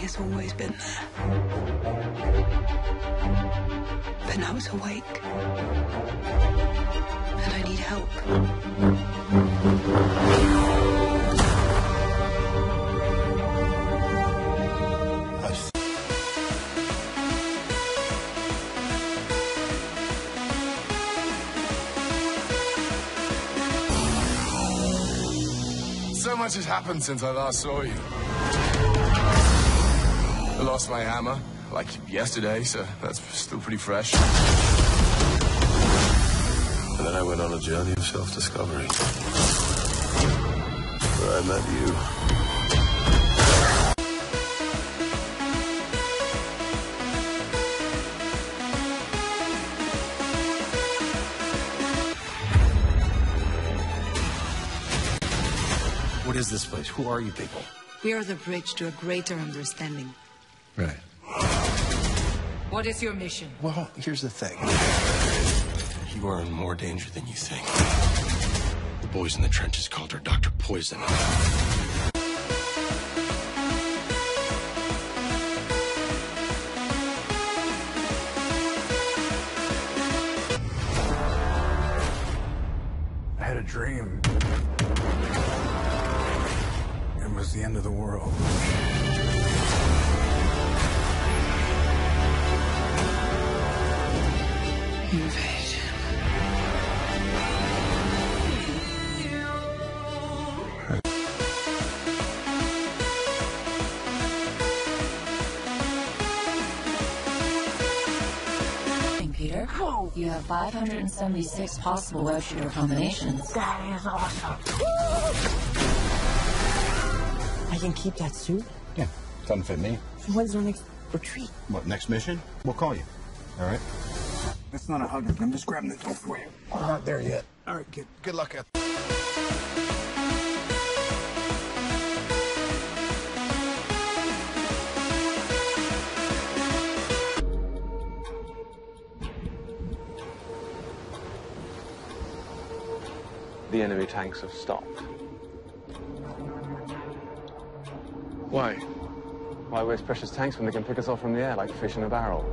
It's always been there. But now it's awake. And I need help. So much has happened since I last saw you. I lost my hammer, like yesterday, so that's still pretty fresh. And then I went on a journey of self-discovery. Where I met you. What is this place? Who are you people? We are the bridge to a greater understanding. Right. What is your mission? Well, here's the thing. You are in more danger than you think. The boys in the trenches called her Dr. Poison. I had a dream. It was the end of the world. Invasion. Peter. You have 576 possible web shooter combinations. That is awesome. I can keep that suit. Yeah, doesn't fit me. So when's our next retreat? What, next mission? We'll call you. All right? That's not a hug. I'm just grabbing the door for you. I'm not there yet. All right, kid. Good luck out there. The enemy tanks have stopped. Why? Why waste precious tanks when they can pick us off from the air like fish in a barrel?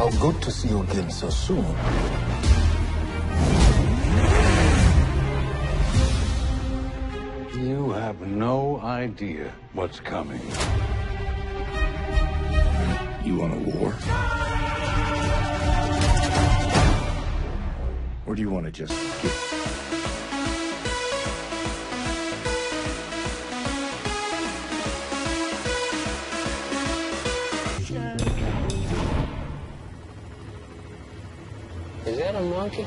How good to see you again so soon. You have no idea what's coming. You want a war? Or do you want to just get a monkey?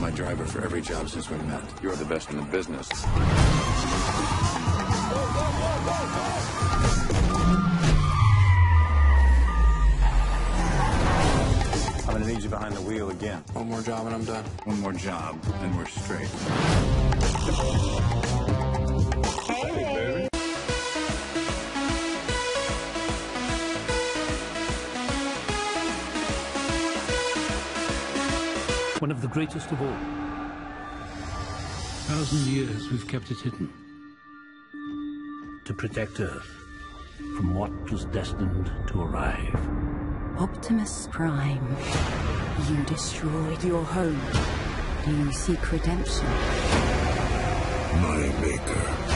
my driver for every job since we met? You're the best in the business. Again. One more job and I'm done. One more job, and we're straight. One of the greatest of all. Thousand years we've kept it hidden. To protect Earth from what was destined to arrive. Optimus Prime. You destroyed your home. Do you seek redemption? My maker